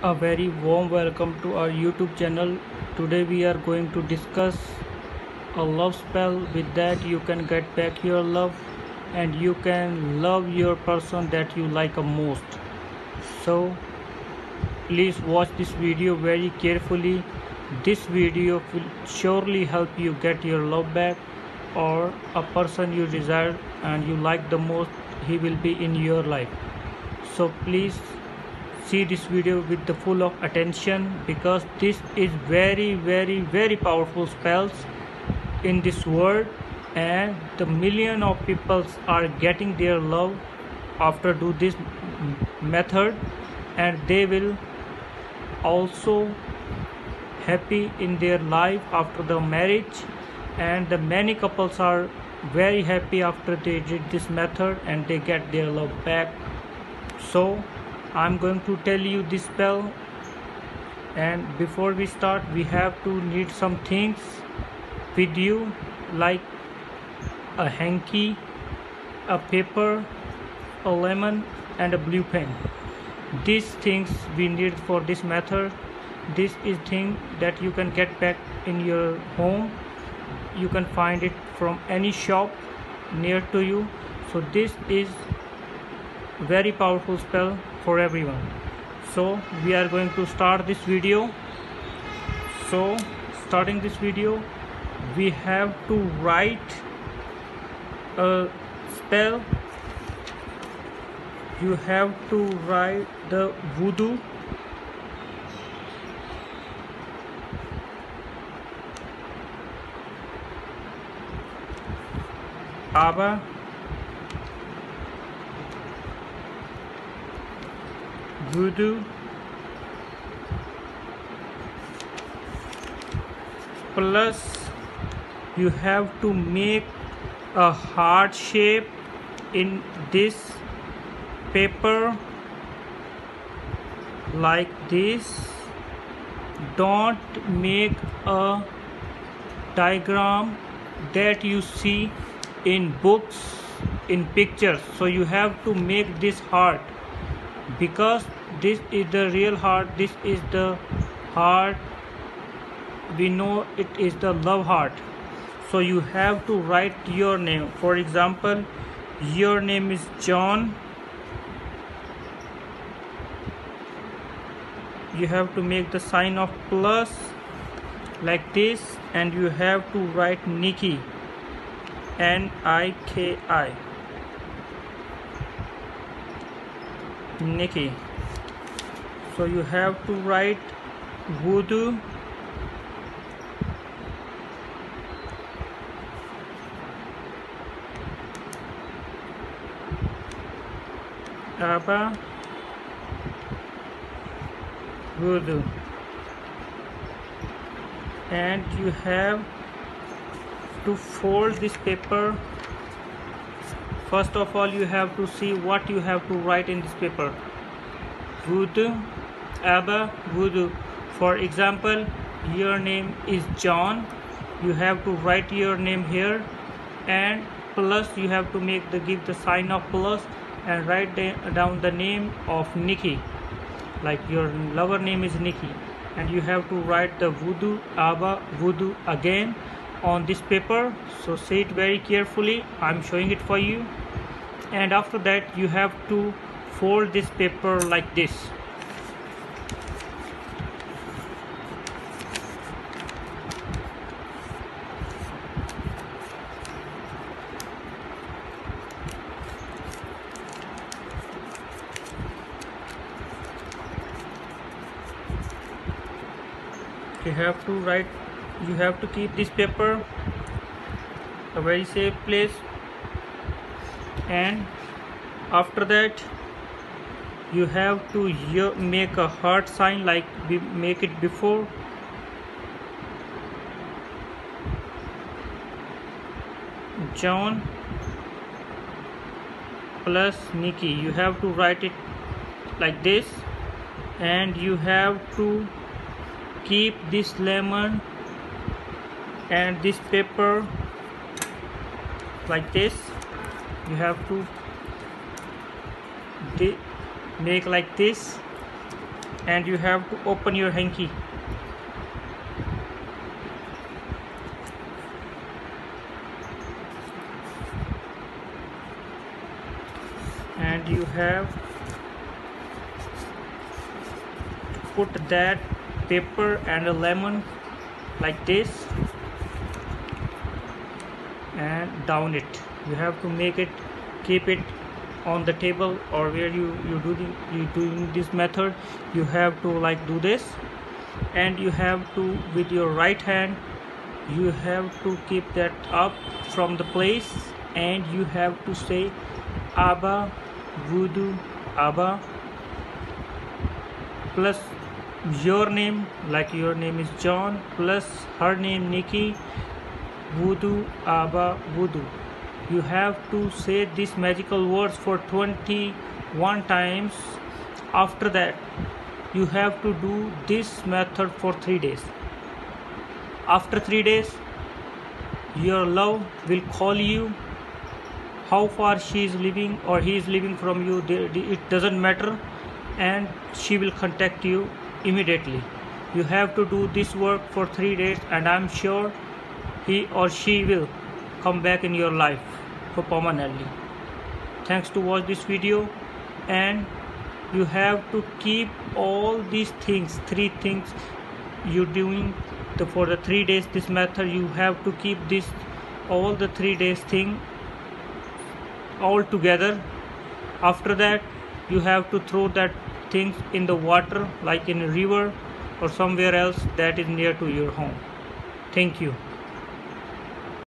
a very warm welcome to our youtube channel. Today we are going to discuss a love spell. With that you can get back your love and you can love your person that you like a most. So please watch this video very carefully. This video will surely help you get your love back or a person you desire and you like the most he will be in your life. So please see this video with the full of attention because this is very very very powerful spells in this world and the million of people are getting their love after do this method and they will also happy in their life after the marriage and the many couples are very happy after they did this method and they get their love back. So i'm going to tell you this spell. And before we start we have to need some things with you like a hanky a paper a lemon and a blue pen. These things we need for this method this is thing that you can get back in your home. You can find it from any shop near to you. So this is very powerful spell for everyone. So we are going to start this video. So starting this video we have to write a spell. You have to write the voodoo. Aba Voodoo? Plus you have to make a heart shape in this paper like this. Don't make a diagram that you see in books in pictures. So you have to make this heart because this is the real heart. This is the heart. We know it is the love heart. So you have to write your name. For example your name is John. You have to make the sign of plus like this and you have to write Nikki. N-I-K-I Nikki so you have to write voodoo. Abba. Voodoo. And you have to fold this paper. First of all you have to see what you have to write in this paper. Voodoo abba voodoo for example your name is john. You have to write your name here. And plus you have to make the give the sign of plus and write down the name of nikki. Like your lover name is nikki. And you have to write the voodoo abba voodoo again on this paper. So say it very carefully. I'm showing it for you. And after that you have to fold this paper like this you have to write you have to keep this paper a very safe place. And after that you have to make a heart sign like we make it before. John plus Nikki you have to write it like this. And you have to keep this lemon and this pepper like this. You have to make like this. And you have to open your hanky. And you have to put that paper and a lemon like this and down it. You have to make it keep it on the table or where you you do the, you doing this method you have to like do this. And you have to with your right hand you have to keep that up from the place. And you have to say Abba voodoo Abba plus your name like your name is John plus her name Nikki voodoo Abba voodoo. You have to say these magical words for 21 times. After that you have to do this method for 3 days. After 3 days your love will call you. How far she is living or he is living from you it doesn't matter. And she will contact you immediately. You have to do this work for three days and i'm sure he or she will come back in your life for permanently. Thanks to watch this video and you have to keep all these things three things you're doing the, for the three days this method you have to keep this all the three days thing all together. After that you have to throw that things in the water like in a river or somewhere else that is near to your home. Thank you